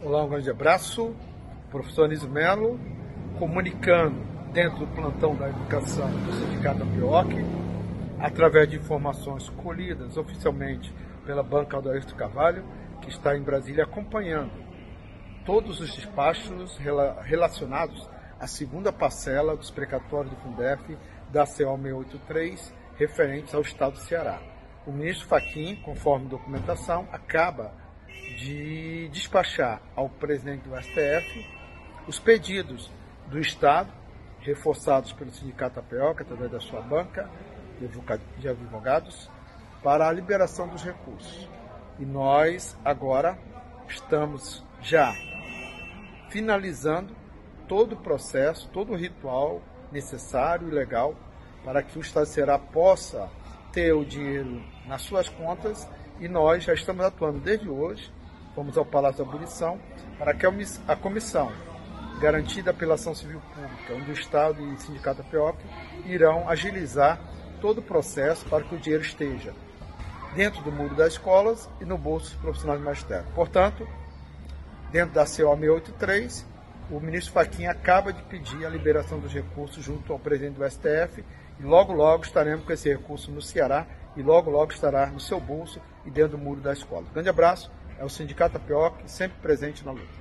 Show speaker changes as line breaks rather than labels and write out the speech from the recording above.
Olá, um grande abraço. Professor Anísio Melo, comunicando dentro do plantão da educação do Sindicato Apioc, através de informações colhidas oficialmente pela banca Aldairto Carvalho, que está em Brasília acompanhando todos os despachos relacionados à segunda parcela dos precatórios do Fundef da CO 683, referentes ao Estado do Ceará. O ministro Faquim, conforme documentação, acaba de despachar ao presidente do STF os pedidos do Estado, reforçados pelo Sindicato APOC, através da sua banca de advogados, para a liberação dos recursos. E nós agora estamos já finalizando todo o processo, todo o ritual necessário e legal para que o Estado Ceará possa ter o dinheiro nas suas contas e nós já estamos atuando desde hoje fomos ao Palácio da Abolição para que a comissão, garantida pela ação civil pública, onde o Estado e o Sindicato APOC irão agilizar todo o processo para que o dinheiro esteja dentro do muro das escolas e no bolso dos profissionais de magistério. Portanto, dentro da CO 683, o ministro Faquinha acaba de pedir a liberação dos recursos junto ao presidente do STF e logo, logo estaremos com esse recurso no Ceará e logo, logo estará no seu bolso e dentro do muro da escola. Grande abraço é o Sindicato Apioc, sempre presente na luta.